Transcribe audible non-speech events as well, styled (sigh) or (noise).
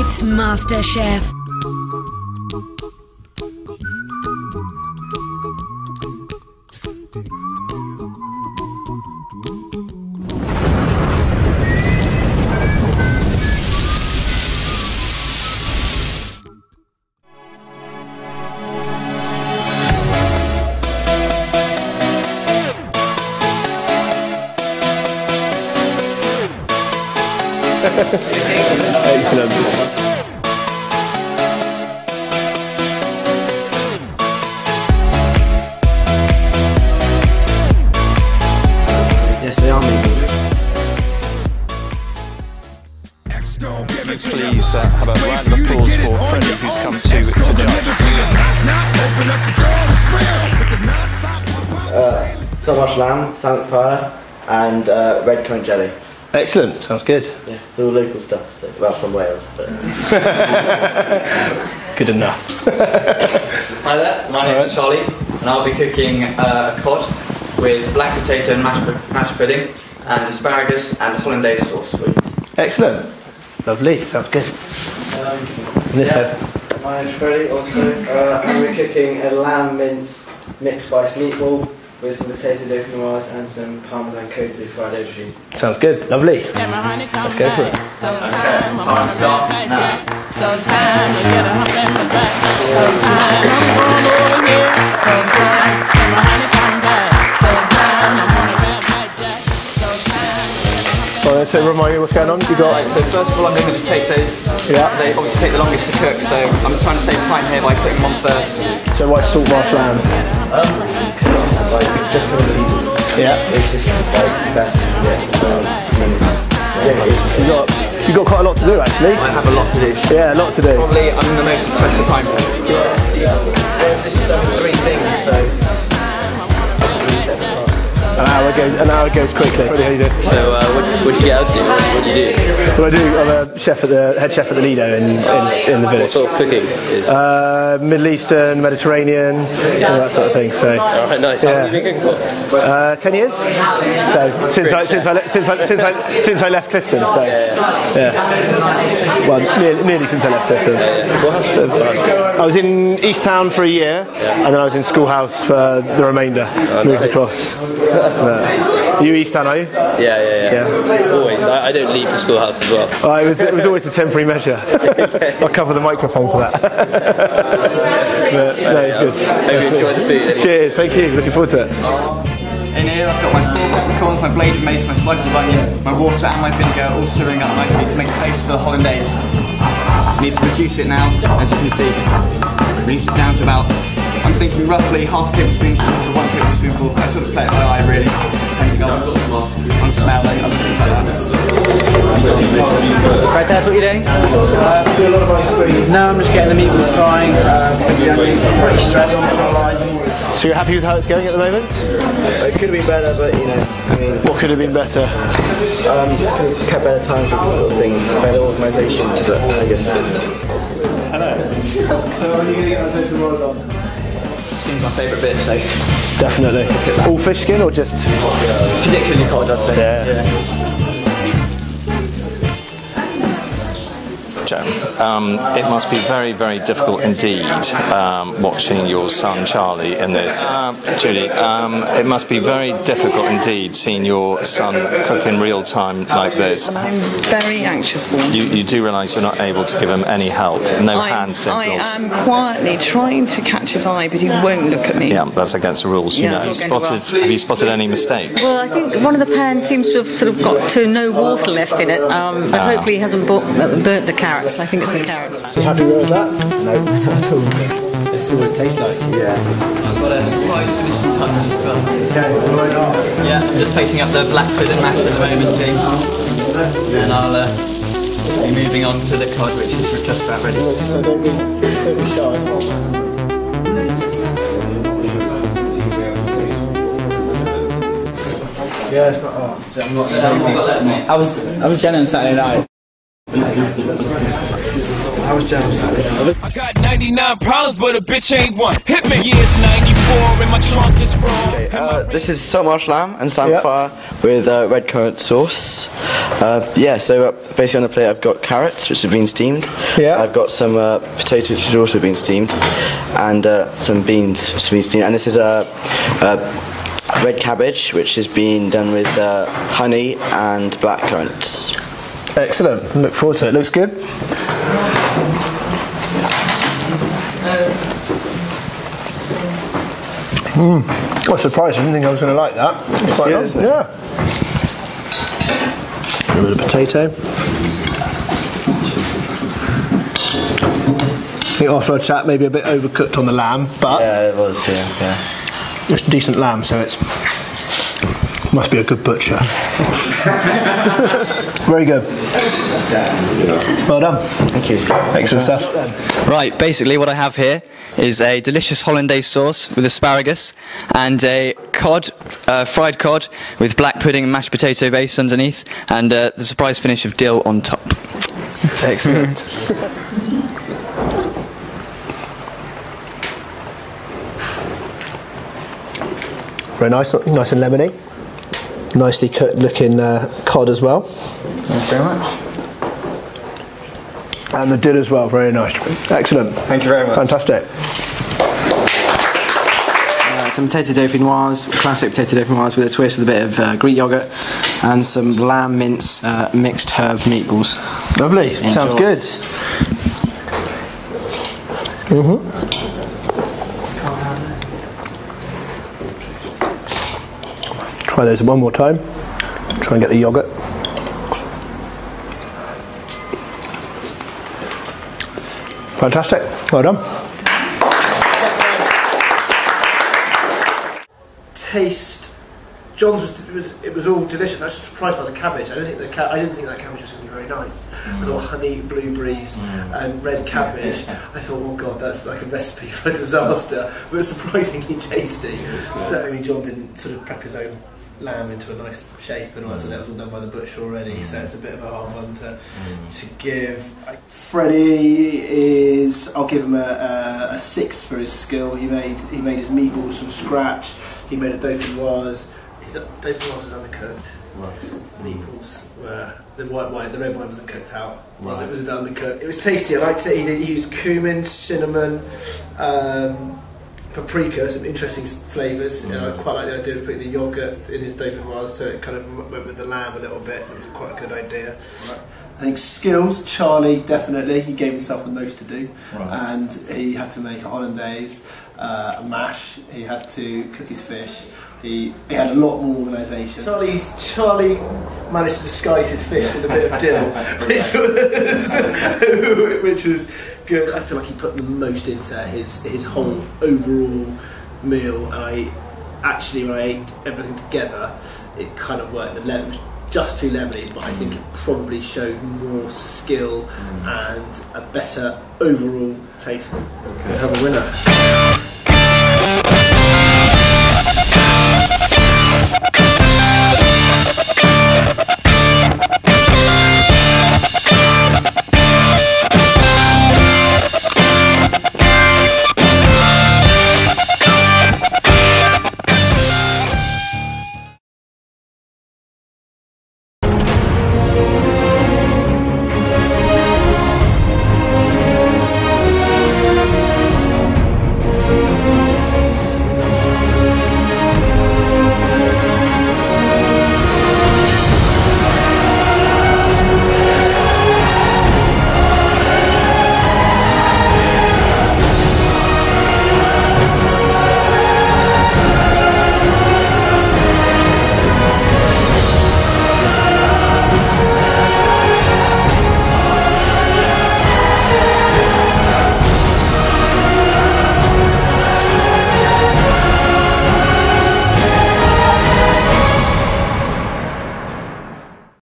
It's MasterChef. Excellent. So much lamb, samphire, and uh, red currant jelly. Excellent. Sounds good. Yeah, it's all local stuff. So, well, from Wales. But... (laughs) Good enough. Hi there, my name's Charlie, and I'll be cooking uh, a cod with black potato and mashed, pu- mashed pudding, and asparagus and hollandaise sauce. for you. Excellent. Lovely. Sounds good. Um, And this yeah, side. my name's Freddie also, uh, and we're cooking a lamb mince mixed spice meatball with some potato dauphinoise and some parmesan coated fried aubergine. Sounds good. Lovely. Let's go for it. Time starts now. Well, so remind me what's going on. You got Right, so first of all, I'm doing the potatoes. Yeah. They obviously take the longest to cook, so I'm just trying to save time here by putting them on first. so white salt marsh lamb. Um, Like, just for the season. Yeah. It's just like best. Yeah. Um, yeah, You got you got quite a lot to do actually. I have a lot to do. Yeah, a lot to do. Probably I'm the most pressed for time. Goes an hour goes quickly. What do you do? So, uh, what, what did you get up to? What, what did you do? What I do, I'm a chef at the head chef at the Lido in, in, in the What village. sort of cooking is? Uh, Middle Eastern, Mediterranean, all that sort of thing. So, Alright, nice. How long have you been cooking for? uh, ten years. So since I since I since I since I since I left Clifton. So yeah. Well, nearly, nearly since I left Clifton. I was in East Town for a year, and then I was in Schoolhouse for the remainder. Moved across. But you East Town, are you? Yeah, yeah, yeah. Always. I, I don't leave the schoolhouse as well. Oh, it was it was always a temporary measure. (laughs) (laughs) I'll cover the microphone for that. (laughs) but no, it's good. Hope you enjoyed the food. Cheers, thank you. Looking forward to it. In here, I've got my full peppercorns, my blade of mace, my slice of onion, my water and my vinegar all stirring up nicely to make a paste for the hollandaise. Need to reduce it now, as you can see. Reduce it down to about, I'm thinking roughly half tablespoon to one tablespoonful. I sort of play it by eye really, depending on, on smell and other things like that. Right, that's what you're doing? No, I'm just getting the meatballs frying. I'm pretty stressed. So you're happy with how it's going at the moment? it could have been better, but you know, I mean, What could have been better? um, kept better times with sort of things, better organisation, but I guess it's. Skin's my favourite bit, so Definitely. All fish skin or just? particularly cod, I'd say. Yeah. Joe, um, it must be very, very difficult indeed um, watching your son Charlie in this. Uh, Julie, um, it must be very difficult indeed seeing your son cook in real time like this. I'm very anxious for him. You, you do realise you're not able to give him any help, no I, hand I am quietly trying to catch his eye, but he won't look at me. Yeah, that's against the rules. You Yeah, know. it's all Spotted, have you spotted any mistakes? Well, I think one of the pans seems to have sort of got to no water left in it, um, but hopefully he hasn't bu- uh, burnt the carrots. I think it's the carrots. So happy with that? No, not at all. Let's see what it tastes like. Yeah. I've got a surprise finishing touch as well. Yeah, just placing up the black pudding mash at the moment, James. And I'll uh, be moving on to the cod, which is just about ready. So don't be, don't be shy. Yeah, it's not. Oh, I'm not. I was I was Jen on Saturday night. I was Jen on Saturday night. I got 99 problems, but a bitch ain't one. Hit me. Yeah, it's 94. four and my trunk is raw. Uh, this is salt marsh lamb and samphire Yep. with uh, red currant sauce. Uh, yeah, so uh, basically on the plate I've got carrots which have been steamed. Yeah. I've got some uh, potatoes which have also been steamed, and uh, some beans which have been steamed. And this is a. Uh, Red cabbage, which has been done with uh, honey and black currants. Excellent. Look forward to it. Looks good. Mm. I was surprised. I didn't think I was going to like that. Quite good, nice. isn't it? Yeah. A bit of potato. I think after our chat, maybe a bit overcooked on the lamb, but Yeah, it was. Yeah, yeah. it's decent lamb, so it's must be a good butcher. (laughs) Very good. Well done. Thank you. Excellent stuff. Right, basically what I have here is a delicious hollandaise sauce with asparagus and a cod, uh, fried cod with black pudding and mashed potato base underneath and uh, the surprise finish of dill on top. Excellent. Very nice, nice and lemony. Nicely cooked looking uh, cod as well. Thanks very much. And the dill as well, very nice. Excellent. Thank you very much. Fantastic. Uh, some potato dauphinoise, classic potato dauphinoise with a twist with a bit of uh, Greek yogurt, and some lamb mince uh, mixed herb meatballs. Lovely. Sounds good. Mm-hmm. Try those one more time. Try and get the yogurt. Fantastic. Well done. taste. John's was, was it was all delicious. I was surprised by the cabbage. I didn't think the ca- I didn't think that cabbage was going to be very nice. Mm. I thought honey, blueberries, mm. and red cabbage. (laughs) I thought, oh god, that's like a recipe for disaster. But it's surprisingly (laughs) tasty. So I mean, John didn't sort of prep his own lamb into a nice shape and all that. So that was all done by the butcher already. So mm. it's a bit of a hard one to mm. to give. Freddie is. I'll give him a, a, a six for his skill. He made he made his meatballs from scratch. He made a dauphinoise. His uh, dauphinoise was undercooked. Right. Meatballs were the white wine. The red wine wasn't cooked out. Was it was undercooked. It was tasty. I liked it. He, did, he used cumin, cinnamon. Um, Paprika, some interesting flavours. You know, I quite like the idea of putting the yogurt in his dauphinoise, so it kind of went with the lamb a little bit. It was quite a good idea. I think skills, Charlie definitely. He gave himself the most to do, and he had to make a hollandaise, uh, a mash. He had to cook his fish. He, he had a lot more organisation. Charlie's Charlie managed to disguise his fish with a bit of dill, (laughs) which was (laughs) which was good. I feel like he put the most into his his whole overall meal, and I actually when I ate everything together, it kind of worked. The lemon was just too lemony, but I think it mm. probably showed more skill mm. and a better overall taste. We have a winner.